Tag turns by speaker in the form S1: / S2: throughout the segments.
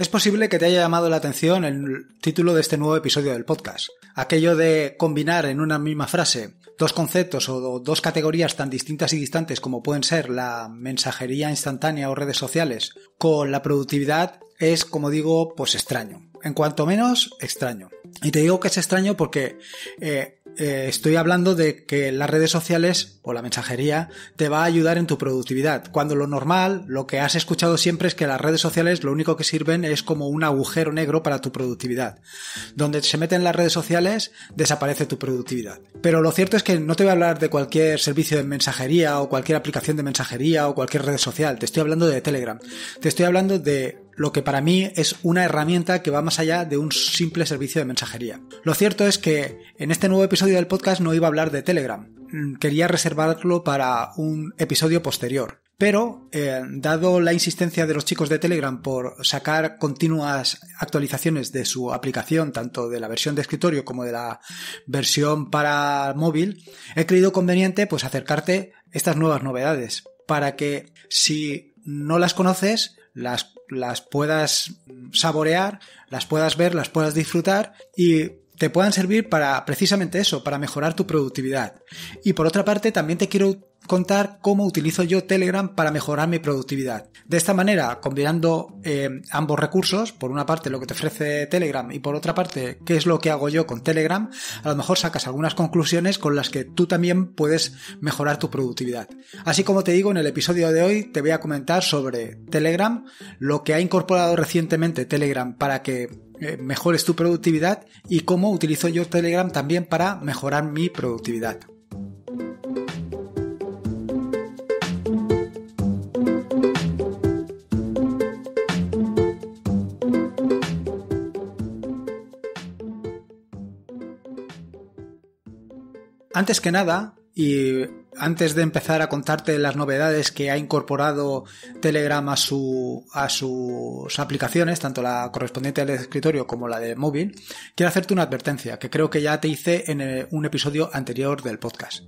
S1: Es posible que te haya llamado la atención el título de este nuevo episodio del podcast. Aquello de combinar en una misma frase dos conceptos o dos categorías tan distintas y distantes como pueden ser la mensajería instantánea o redes sociales con la productividad es, como digo, pues extraño. En cuanto menos, extraño. Y te digo que es extraño porque eh, eh, estoy hablando de que las redes sociales o la mensajería te va a ayudar en tu productividad, cuando lo normal, lo que has escuchado siempre es que las redes sociales lo único que sirven es como un agujero negro para tu productividad. Donde se meten las redes sociales, desaparece tu productividad. Pero lo cierto es que no te voy a hablar de cualquier servicio de mensajería o cualquier aplicación de mensajería o cualquier red social, te estoy hablando de Telegram. Te estoy hablando de lo que para mí es una herramienta que va más allá de un simple servicio de mensajería. Lo cierto es que en este nuevo episodio del podcast no iba a hablar de Telegram, mm, quería reservarlo para un episodio posterior. Pero, eh, dado la insistencia de los chicos de Telegram por sacar continuas actualizaciones de su aplicación, tanto de la versión de escritorio como de la versión para móvil, he creído conveniente pues acercarte estas nuevas novedades para que si no las conoces, las, las puedas saborear, las puedas ver, las puedas disfrutar y te puedan servir para precisamente eso, para mejorar tu productividad. Y por otra parte, también te quiero contar cómo utilizo yo Telegram para mejorar mi productividad. De esta manera, combinando eh, ambos recursos, por una parte lo que te ofrece Telegram y por otra parte qué es lo que hago yo con Telegram, a lo mejor sacas algunas conclusiones con las que tú también puedes mejorar tu productividad. Así como te digo, en el episodio de hoy te voy a comentar sobre Telegram, lo que ha incorporado recientemente Telegram para que mejores tu productividad y cómo utilizo yo Telegram también para mejorar mi productividad. Antes que nada, y antes de empezar a contarte las novedades que ha incorporado Telegram a, su, a sus aplicaciones, tanto la correspondiente al escritorio como la de móvil, quiero hacerte una advertencia que creo que ya te hice en eh, un episodio anterior del podcast.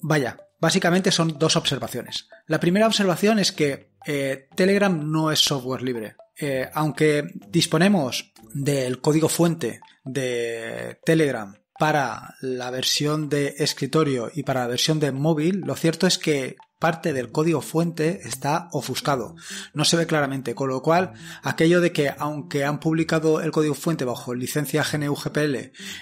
S1: Vaya, básicamente son dos observaciones. La primera observación es que eh, Telegram no es software libre. Eh, aunque disponemos del código fuente de Telegram para la versión de escritorio y para la versión de móvil, lo cierto es que parte del código fuente está ofuscado, no se ve claramente, con lo cual aquello de que aunque han publicado el código fuente bajo licencia GNU GPL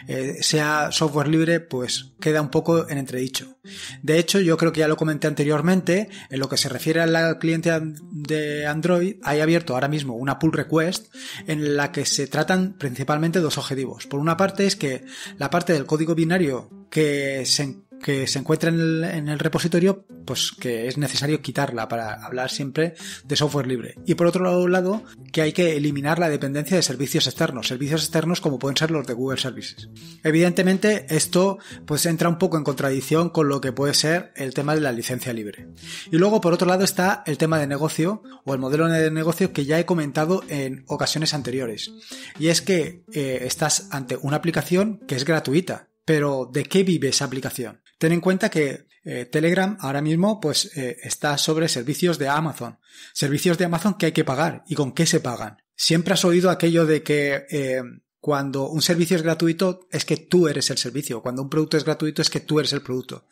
S1: eh, sea software libre, pues queda un poco en entredicho. De hecho, yo creo que ya lo comenté anteriormente, en lo que se refiere al cliente de Android, hay abierto ahora mismo una pull request en la que se tratan principalmente dos objetivos. Por una parte es que la parte del código binario que se que se encuentra en el, repositorio, pues que es necesario quitarla para hablar siempre de software libre. Y por otro lado, que hay que eliminar la dependencia de servicios externos, servicios externos como pueden ser los de Google Services. Evidentemente, esto pues entra un poco en contradicción con lo que puede ser el tema de la licencia libre. Y luego, por otro lado, está el tema de negocio o el modelo de negocio que ya he comentado en ocasiones anteriores. Y es que eh, estás ante una aplicación que es gratuita. Pero, ¿de qué vive esa aplicación? Ten en cuenta que eh, Telegram ahora mismo pues eh, está sobre servicios de Amazon. Servicios de Amazon que hay que pagar. ¿Y con qué se pagan? Siempre has oído aquello de que eh, cuando un servicio es gratuito es que tú eres el servicio. Cuando un producto es gratuito es que tú eres el producto.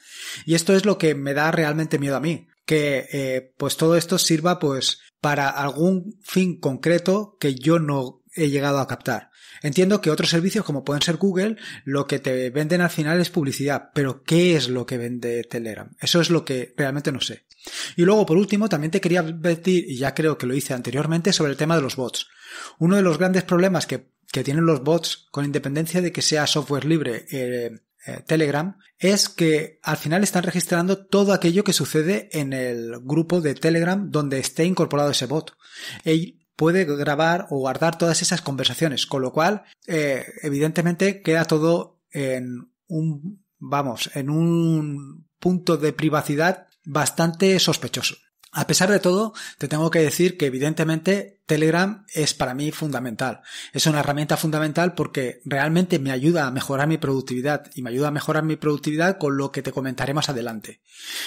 S1: Y esto es lo que me da realmente miedo a mí. Que pues todo esto sirva pues para algún fin concreto que yo no he llegado a captar. Entiendo que otros servicios como pueden ser Google, lo que te venden al final es publicidad, pero ¿qué es lo que vende Telegram? Eso es lo que realmente no sé. Y luego, por último, también te quería advertir, y ya creo que lo hice anteriormente, sobre el tema de los bots. Uno de los grandes problemas que, tienen los bots, con independencia de que sea software libre, eh, eh, Telegram, es que al final están registrando todo aquello que sucede en el grupo de Telegram donde esté incorporado ese bot puede grabar o guardar todas esas conversaciones, con lo cual, eh, evidentemente, queda todo en un, vamos, en un punto de privacidad bastante sospechoso. A pesar de todo, te tengo que decir que evidentemente Telegram es para mí fundamental. Es una herramienta fundamental porque realmente me ayuda a mejorar mi productividad y me ayuda a mejorar mi productividad con lo que te comentaré más adelante.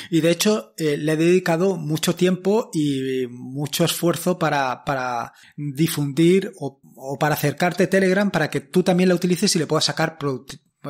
S1: Y de hecho, eh, le he dedicado mucho tiempo y mucho esfuerzo para, para difundir o, para acercarte Telegram para que tú también la utilices y le puedas sacar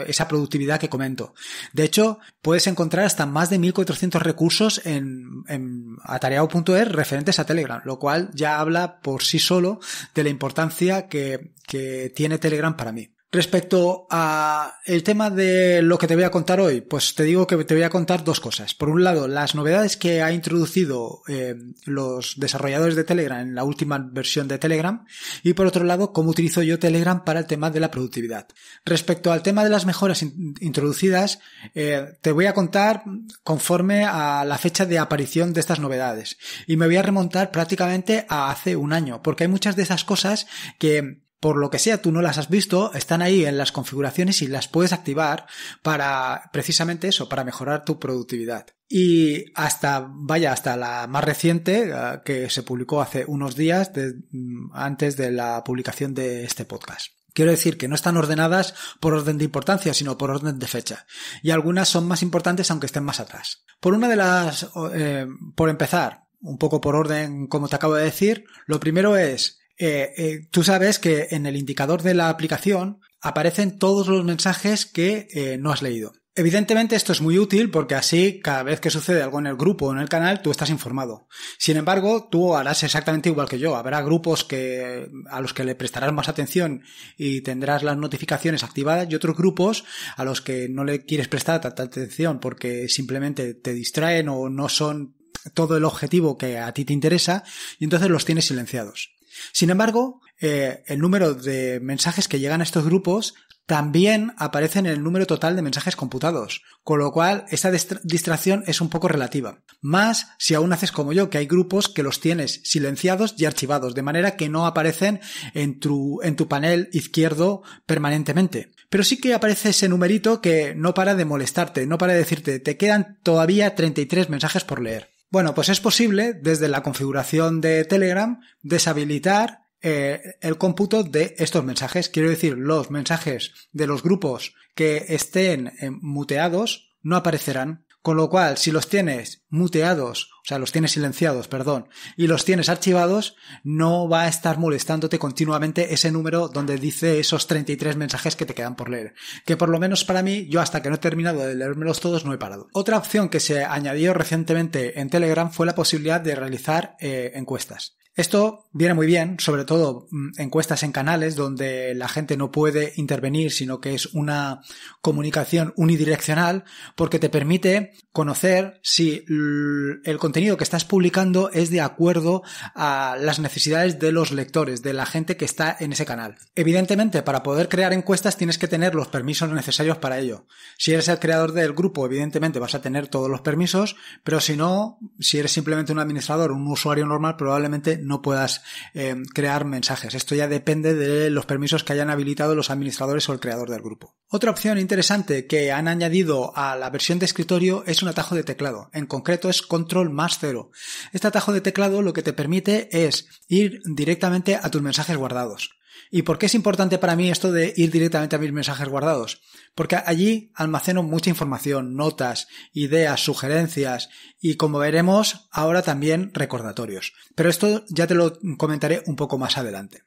S1: esa productividad que comento. De hecho, puedes encontrar hasta más de 1400 recursos en, en atareado.es referentes a Telegram, lo cual ya habla por sí solo de la importancia que, que tiene Telegram para mí. Respecto a el tema de lo que te voy a contar hoy, pues te digo que te voy a contar dos cosas. Por un lado, las novedades que ha introducido eh, los desarrolladores de Telegram en la última versión de Telegram y por otro lado, cómo utilizo yo Telegram para el tema de la productividad. Respecto al tema de las mejoras in introducidas, eh, te voy a contar conforme a la fecha de aparición de estas novedades y me voy a remontar prácticamente a hace un año, porque hay muchas de esas cosas que por lo que sea tú no las has visto, están ahí en las configuraciones y las puedes activar para precisamente eso, para mejorar tu productividad. Y hasta, vaya, hasta la más reciente, eh, que se publicó hace unos días mm, antes de la publicación de este podcast. Quiero decir que no están ordenadas por orden de importancia, sino por orden de fecha. Y algunas son más importantes aunque estén más atrás. Por una de las, eh, por empezar, un poco por orden como te acabo de decir, lo primero es eh, eh, tú sabes que en el indicador de la aplicación aparecen todos los mensajes que eh, no has leído. Evidentemente esto es muy útil porque así cada vez que sucede algo en el grupo o en el canal tú estás informado. Sin embargo, tú harás exactamente igual que yo. Habrá grupos que a los que le prestarás más atención y tendrás las notificaciones activadas y otros grupos a los que no le quieres prestar tanta atención porque simplemente te distraen o no son todo el objetivo que a ti te interesa y entonces los tienes silenciados. Sin embargo, eh, el número de mensajes que llegan a estos grupos también aparece en el número total de mensajes computados, con lo cual esa distracción es un poco relativa. Más si aún haces como yo, que hay grupos que los tienes silenciados y archivados, de manera que no aparecen en tu, en tu panel izquierdo permanentemente. Pero sí que aparece ese numerito que no para de molestarte, no para de decirte, te quedan todavía 33 mensajes por leer. Bueno, pues es posible desde la configuración de Telegram deshabilitar eh, el cómputo de estos mensajes. Quiero decir, los mensajes de los grupos que estén eh, muteados no aparecerán. Con lo cual, si los tienes muteados, o sea, los tienes silenciados, perdón, y los tienes archivados, no va a estar molestándote continuamente ese número donde dice esos 33 mensajes que te quedan por leer. Que por lo menos para mí, yo hasta que no he terminado de leérmelos todos, no he parado. Otra opción que se añadió recientemente en Telegram fue la posibilidad de realizar eh, encuestas. Esto viene muy bien, sobre todo mm, encuestas en canales donde la gente no puede intervenir, sino que es una comunicación unidireccional, porque te permite conocer si el contenido que estás publicando es de acuerdo a las necesidades de los lectores, de la gente que está en ese canal. Evidentemente, para poder crear encuestas tienes que tener los permisos necesarios para ello. Si eres el creador del grupo, evidentemente vas a tener todos los permisos, pero si no, si eres simplemente un administrador, un usuario normal, probablemente no puedas eh, crear mensajes. Esto ya depende de los permisos que hayan habilitado los administradores o el creador del grupo. Otra opción interesante que han añadido a la versión de escritorio es un atajo de teclado. En concreto es control más cero. Este atajo de teclado lo que te permite es ir directamente a tus mensajes guardados. ¿Y por qué es importante para mí esto de ir directamente a mis mensajes guardados? Porque allí almaceno mucha información, notas, ideas, sugerencias y como veremos ahora también recordatorios. Pero esto ya te lo comentaré un poco más adelante.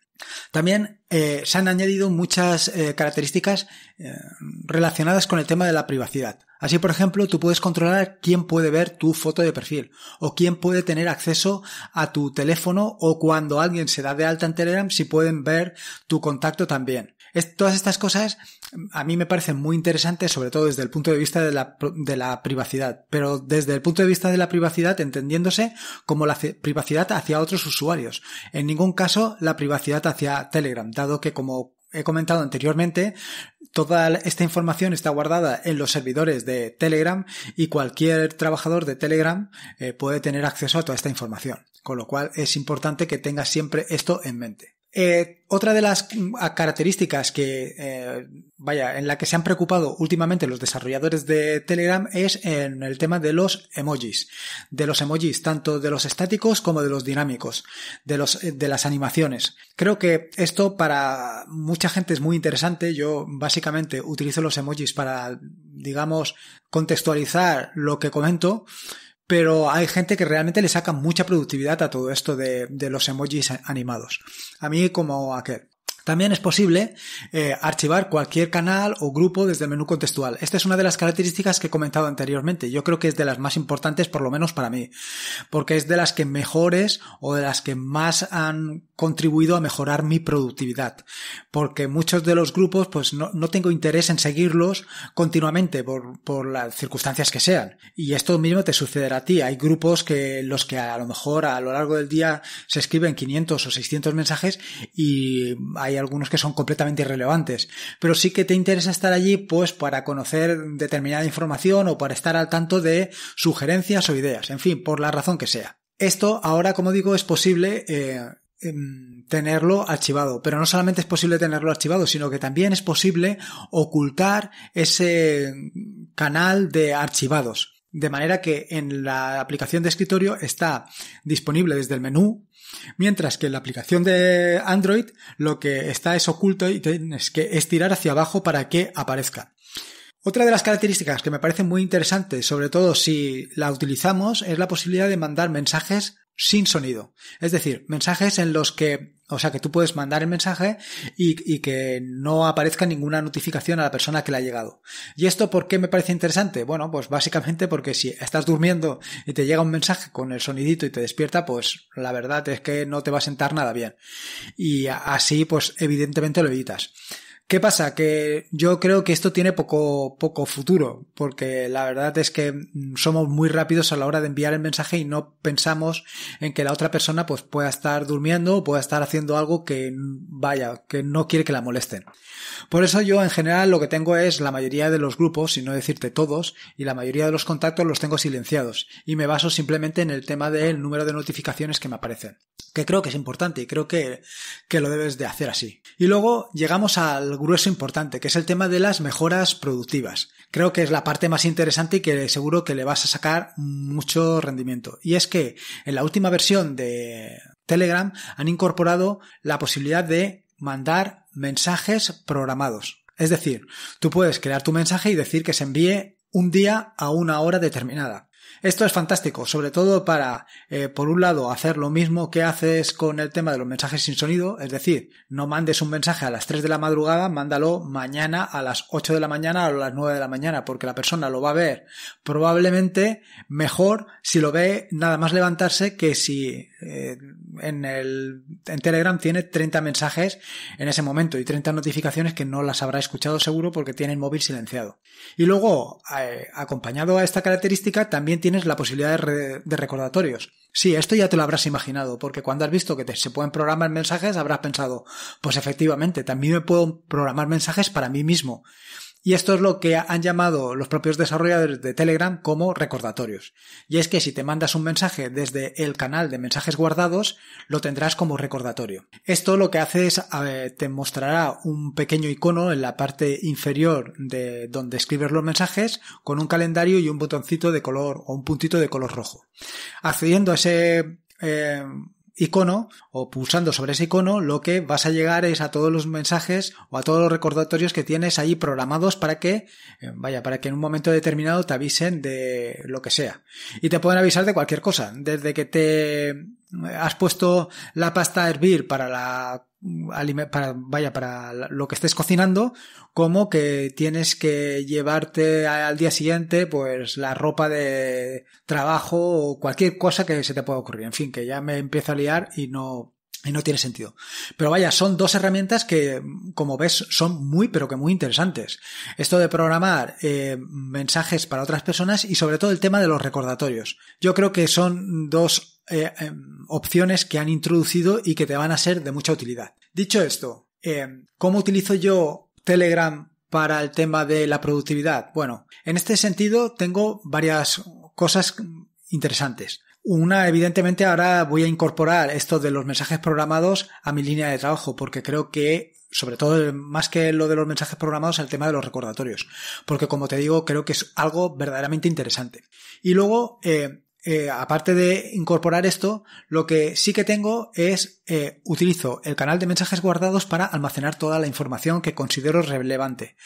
S1: También eh, se han añadido muchas eh, características eh, relacionadas con el tema de la privacidad. Así, por ejemplo, tú puedes controlar quién puede ver tu foto de perfil o quién puede tener acceso a tu teléfono o cuando alguien se da de alta en Telegram si pueden ver tu contacto también. Todas estas cosas a mí me parecen muy interesantes, sobre todo desde el punto de vista de la, de la privacidad, pero desde el punto de vista de la privacidad entendiéndose como la privacidad hacia otros usuarios. En ningún caso la privacidad hacia Telegram, dado que como he comentado anteriormente, toda esta información está guardada en los servidores de Telegram y cualquier trabajador de Telegram eh, puede tener acceso a toda esta información. Con lo cual es importante que tengas siempre esto en mente. Eh, otra de las características que, eh, vaya, en la que se han preocupado últimamente los desarrolladores de Telegram es en el tema de los emojis. De los emojis, tanto de los estáticos como de los dinámicos, de los, de las animaciones. Creo que esto para mucha gente es muy interesante. Yo básicamente utilizo los emojis para, digamos, contextualizar lo que comento pero hay gente que realmente le saca mucha productividad a todo esto de, los emojis animados. A mí como aquel. También es posible eh, archivar cualquier canal o grupo desde el menú contextual. Esta es una de las características que he comentado anteriormente. Yo creo que es de las más importantes, por lo menos para mí, porque es de las que mejores o de las que más han contribuido a mejorar mi productividad. Porque muchos de los grupos, pues no, no tengo interés en seguirlos continuamente por, por las circunstancias que sean. Y esto mismo te sucederá a ti. Hay grupos que los que a lo mejor a lo largo del día se escriben 500 o 600 mensajes y hay hay algunos que son completamente irrelevantes, pero sí que te interesa estar allí pues para conocer determinada información o para estar al tanto de sugerencias o ideas, en fin, por la razón que sea. Esto ahora, como digo, es posible eh, em, tenerlo archivado, pero no solamente es posible tenerlo archivado, sino que también es posible ocultar ese canal de archivados. De manera que en la aplicación de escritorio está disponible desde el menú Mientras que en la aplicación de Android lo que está es oculto y tienes que estirar hacia abajo para que aparezca. Otra de las características que me parece muy interesante, sobre todo si la utilizamos, es la posibilidad de mandar mensajes sin sonido. Es decir, mensajes en los que, o sea, que tú puedes mandar el mensaje y, que no aparezca ninguna notificación a la persona que le ha llegado. ¿Y esto por qué me parece interesante? Bueno, pues básicamente porque si estás durmiendo y te llega un mensaje con el sonidito y te despierta, pues la verdad es que no te va a sentar nada bien. Y así, pues evidentemente lo evitas. ¿Qué pasa? Que yo creo que esto tiene poco, poco futuro, porque la verdad es que mm, somos muy rápidos a la hora de enviar el mensaje y no pensamos en que la otra persona pues pueda estar durmiendo o pueda estar haciendo algo que vaya, que no quiere que la molesten. Por eso yo en general lo que tengo es la mayoría de los grupos, si no decirte todos, y la mayoría de los contactos los tengo silenciados y me baso simplemente en el tema del número de notificaciones que me aparecen que creo que es importante y creo que, que, lo debes de hacer así. Y luego llegamos al grueso importante, que es el tema de las mejoras productivas. Creo que es la parte más interesante y que seguro que le vas a sacar mucho rendimiento. Y es que en la última versión de Telegram han incorporado la posibilidad de mandar mensajes programados. Es decir, tú puedes crear tu mensaje y decir que se envíe un día a una hora determinada. Esto es fantástico, sobre todo para, eh, por un lado, hacer lo mismo que haces con el tema de los mensajes sin sonido, es decir, no mandes un mensaje a las 3 de la madrugada, mándalo mañana a las 8 de la mañana o a las 9 de la mañana, porque la persona lo va a ver probablemente mejor si lo ve nada más levantarse que si eh, en el en Telegram tiene 30 mensajes en ese momento y 30 notificaciones que no las habrá escuchado seguro porque tiene el móvil silenciado. Y luego, eh, acompañado a esta característica, también tienes la posibilidad de, recordatorios. Sí, esto ya te lo habrás imaginado, porque cuando has visto que se pueden programar mensajes, habrás pensado, pues efectivamente, también me puedo programar mensajes para mí mismo. Y esto es lo que han llamado los propios desarrolladores de Telegram como recordatorios. Y es que si te mandas un mensaje desde el canal de mensajes guardados, lo tendrás como recordatorio. Esto lo que hace es, te mostrará un pequeño icono en la parte inferior de donde escribes los mensajes con un calendario y un botoncito de color o un puntito de color rojo. Accediendo a ese eh, icono o pulsando sobre ese icono, lo que vas a llegar es a todos los mensajes o a todos los recordatorios que tienes ahí programados para que, eh, vaya, para que en un momento determinado te avisen de lo que sea. Y te pueden avisar de cualquier cosa, desde que te has puesto la pasta a hervir para la para, vaya, para lo que estés cocinando, como que tienes que llevarte al día siguiente, pues, la ropa de trabajo o cualquier cosa que se te pueda ocurrir. En fin, que ya me empiezo a liar y no, y no tiene sentido. Pero vaya, son dos herramientas que, como ves, son muy, pero que muy interesantes. Esto de programar eh, mensajes para otras personas y sobre todo el tema de los recordatorios. Yo creo que son dos eh, em, opciones que han introducido y que te van a ser de mucha utilidad. Dicho esto, eh, ¿cómo utilizo yo Telegram para el tema de la productividad? Bueno, en este sentido tengo varias cosas interesantes. Una, evidentemente, ahora voy a incorporar esto de los mensajes programados a mi línea de trabajo, porque creo que, sobre todo, más que lo de los mensajes programados, el tema de los recordatorios. Porque, como te digo, creo que es algo verdaderamente interesante. Y luego, eh, eh, aparte de incorporar esto, lo que sí que tengo es eh, utilizo el canal de mensajes guardados para almacenar toda la información que considero relevante.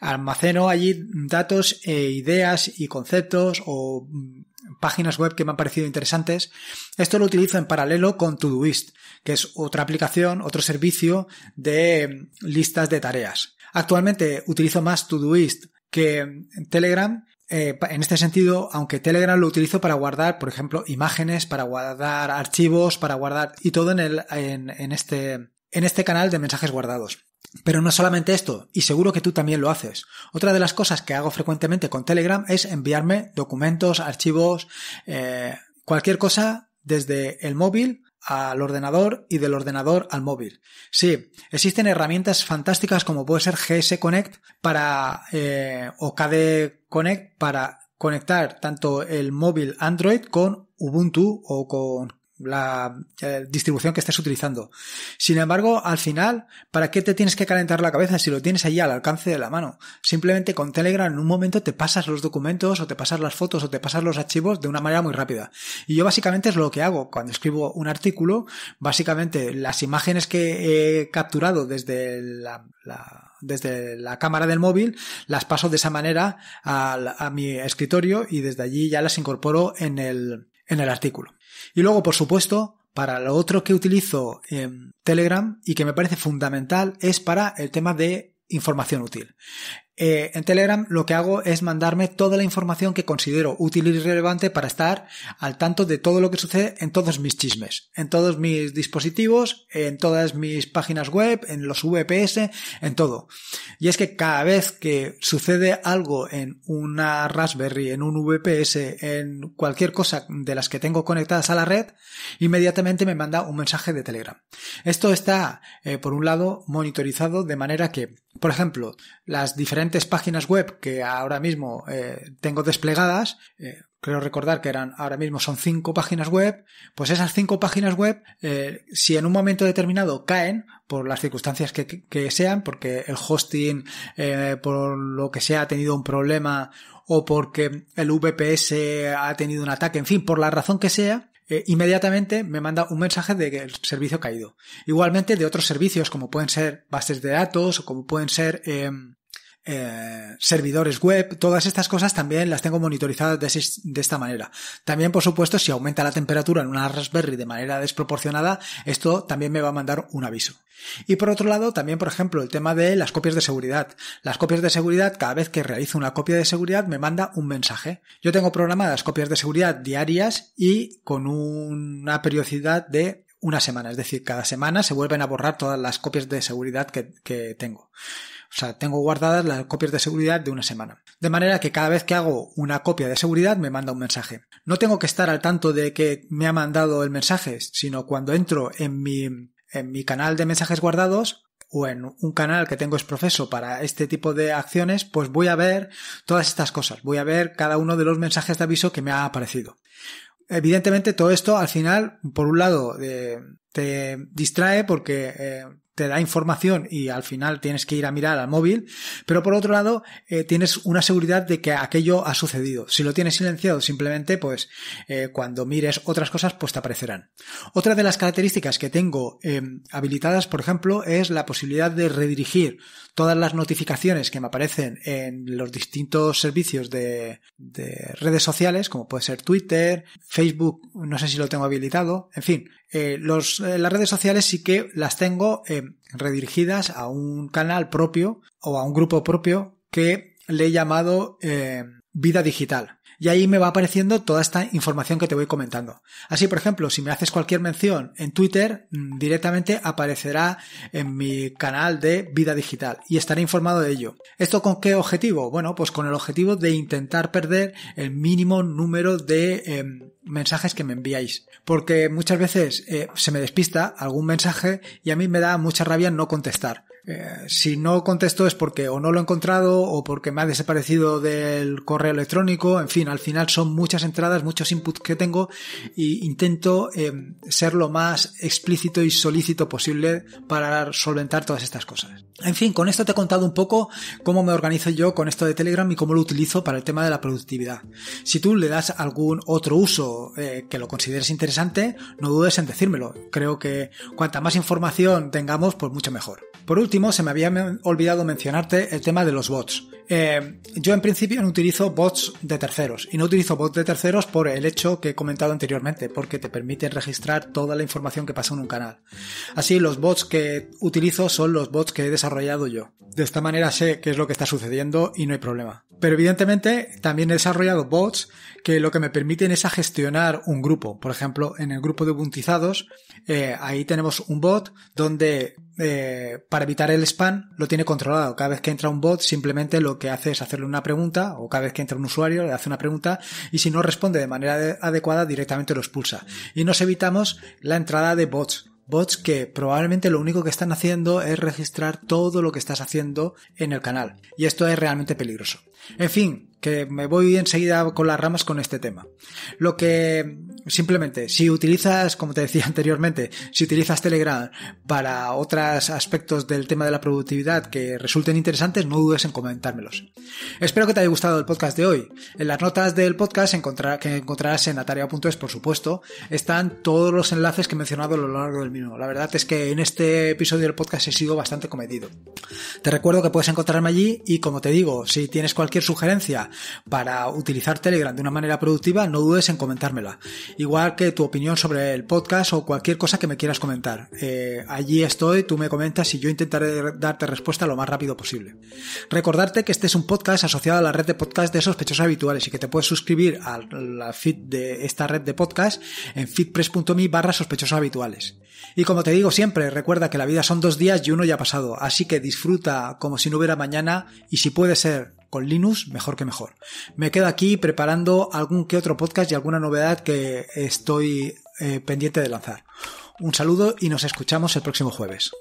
S1: Almaceno allí datos, e ideas y conceptos o mm, páginas web que me han parecido interesantes. Esto lo utilizo en paralelo con Todoist, que es otra aplicación, otro servicio de mm, listas de tareas. Actualmente utilizo más Todoist que Telegram eh, en este sentido, aunque Telegram lo utilizo para guardar, por ejemplo, imágenes, para guardar archivos, para guardar y todo en, el, en, este, en este canal de mensajes guardados. Pero no solamente esto, y seguro que tú también lo haces. Otra de las cosas que hago frecuentemente con Telegram es enviarme documentos, archivos, eh, cualquier cosa desde el móvil al ordenador y del ordenador al móvil. Sí, existen herramientas fantásticas como puede ser GS Connect para eh, o KD Connect para conectar tanto el móvil Android con Ubuntu o con la distribución que estés utilizando. Sin embargo, al final, ¿para qué te tienes que calentar la cabeza si lo tienes allí al alcance de la mano? Simplemente con Telegram en un momento te pasas los documentos o te pasas las fotos o te pasas los archivos de una manera muy rápida. Y yo básicamente es lo que hago cuando escribo un artículo. Básicamente las imágenes que he capturado desde la, desde la cámara del móvil, las paso de esa manera a, mi escritorio y desde allí ya las incorporo en el, en el artículo. Y luego, por supuesto, para lo otro que utilizo en Telegram y que me parece fundamental es para el tema de información útil. Eh, en Telegram lo que hago es mandarme toda la información que considero útil y relevante para estar al tanto de todo lo que sucede en todos mis chismes, en todos mis dispositivos, en todas mis páginas web, en los VPS, en todo. Y es que cada vez que sucede algo en una Raspberry, en un VPS, en cualquier cosa de las que tengo conectadas a la red, inmediatamente me manda un mensaje de Telegram. Esto está, eh, por un lado, monitorizado de manera que, por ejemplo, las diferentes páginas web que ahora mismo eh, tengo desplegadas, eh, creo recordar que eran ahora mismo son cinco páginas web, pues esas cinco páginas web, eh, si en un momento determinado caen por las circunstancias que, sean, porque el hosting por lo que sea ha tenido un problema o porque el VPS ha tenido un ataque, en fin, por la razón que sea, inmediatamente me manda un mensaje de que el servicio ha caído. Igualmente de otros servicios como pueden ser bases de datos o como pueden ser eh, servidores web, todas estas cosas también las tengo monitorizadas de, esta manera. También, por supuesto, si aumenta la temperatura en una Raspberry de manera desproporcionada, esto también me va a mandar un aviso. Y por otro lado, también, por ejemplo, el tema de las copias de seguridad. Las copias de seguridad, cada vez que realizo una copia de seguridad, me manda un mensaje. Yo tengo programadas copias de seguridad diarias y con una periodicidad de una semana. Es decir, cada semana se vuelven a borrar todas las copias de seguridad que tengo. O sea, tengo guardadas las copias de seguridad de una semana. De manera que cada vez que hago una copia de seguridad me manda un mensaje. No tengo que estar al tanto de que me ha mandado el mensaje, sino cuando entro en mi, en mi canal de mensajes guardados o en un canal que tengo es profeso para este tipo de acciones, pues voy a ver todas estas cosas. Voy a ver cada uno de los mensajes de aviso que me ha aparecido. Evidentemente todo esto al final, por un lado, eh, te distrae porque eh, te da información y al final tienes que ir a mirar al móvil, pero por otro lado eh, tienes una seguridad de que aquello ha sucedido. Si lo tienes silenciado simplemente, pues eh, cuando mires otras cosas, pues te aparecerán. Otra de las características que tengo em, habilitadas, por ejemplo, es la posibilidad de redirigir todas las notificaciones que me aparecen en los distintos servicios de, redes sociales, como puede ser Twitter, Facebook, no sé si lo tengo habilitado, en fin, eh, los, las redes sociales sí que las tengo redirigidas a un canal propio o a un grupo propio que le he llamado eh, vida digital. Y ahí me va apareciendo toda esta información que te voy comentando. Así, por ejemplo, si me haces cualquier mención en Twitter, mm, directamente aparecerá en mi canal de vida digital y estaré informado de ello. ¿Esto con qué objetivo? Bueno, pues con el objetivo de intentar perder el mínimo número de em, mensajes que me enviáis. Porque muchas veces eh, se me despista algún mensaje y a mí me da mucha rabia no contestar. Eh, si no contesto es porque o no lo he encontrado o porque me ha desaparecido del correo electrónico. En fin, al final son muchas entradas, muchos inputs que tengo y intento eh, ser lo más explícito y solícito posible para solventar todas estas cosas. En fin, con esto te he contado un poco cómo me organizo yo con esto de Telegram y cómo lo utilizo para el tema de la productividad. Si tú le das algún otro uso eh, que lo consideres interesante, no dudes en decírmelo. Creo que cuanta más información tengamos, pues mucho mejor. Por último, se me había olvidado mencionarte el tema de los bots. Eh, yo en principio no utilizo bots de terceros y no utilizo bots de terceros por el hecho que he comentado anteriormente, porque te permiten registrar toda la información que pasa en un canal. Así, los bots que utilizo son los bots que he desarrollado yo. De esta manera sé qué es lo que está sucediendo y no hay problema. Pero evidentemente también he desarrollado bots que lo que me permiten es a gestionar un grupo. Por ejemplo, en el grupo de Ubuntizados, eh, ahí tenemos un bot donde eh, para evitar el spam lo tiene controlado. Cada vez que entra un bot simplemente lo que hace es hacerle una pregunta o cada vez que entra un usuario le hace una pregunta y si no responde de manera adecuada directamente lo expulsa. Y nos evitamos la entrada de bots bots que probablemente lo único que están haciendo es registrar todo lo que estás haciendo en el canal. Y esto es realmente peligroso. En fin, que me voy enseguida con las ramas con este tema. Lo que simplemente, si utilizas, como te decía anteriormente, si utilizas Telegram para otros aspectos del tema de la productividad que resulten interesantes, no dudes en comentármelos. Espero que te haya gustado el podcast de hoy. En las notas del podcast que encontrarás en ataria.es, por supuesto, están todos los enlaces que he mencionado a lo largo del mismo. La verdad es que en este episodio del podcast he sido bastante comedido. Te recuerdo que puedes encontrarme allí y como te digo, si tienes cualquier sugerencia para utilizar Telegram de una manera productiva, no dudes en comentármela. Igual que tu opinión sobre el podcast o cualquier cosa que me quieras comentar. Eh, allí estoy, tú me comentas y yo intentaré darte respuesta lo más rápido posible. Recordarte que este es un podcast asociado a la red de podcast de sospechosos habituales y que te puedes suscribir a la feed de esta red de podcast en feedpress.me barra sospechosos habituales. Y como te digo siempre, recuerda que la vida son dos días y uno ya ha pasado, así que disfruta como si no hubiera mañana y si puede ser con Linux, mejor que mejor. Me quedo aquí preparando algún que otro podcast y alguna novedad que estoy eh, pendiente de lanzar. Un saludo y nos escuchamos el próximo jueves.